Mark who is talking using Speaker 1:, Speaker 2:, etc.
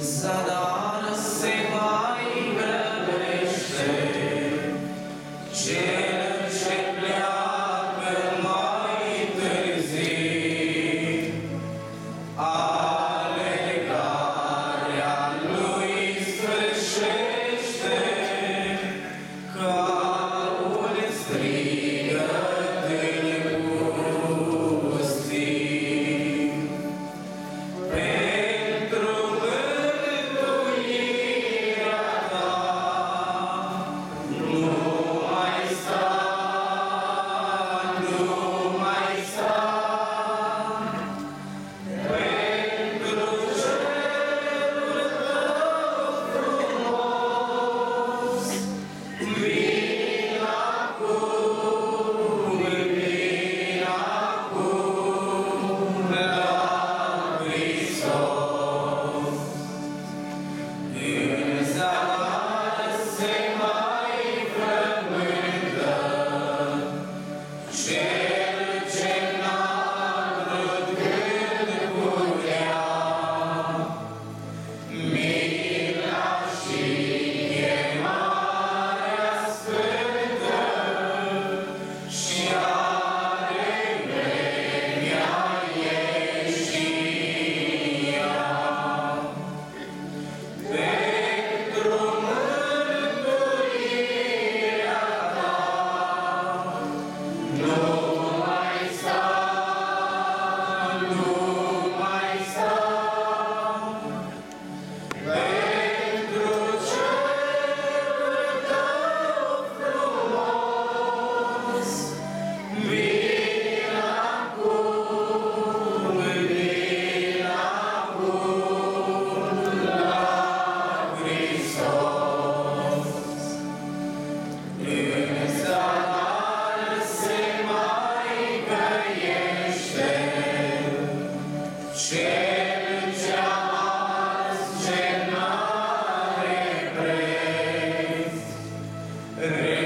Speaker 1: صد Real.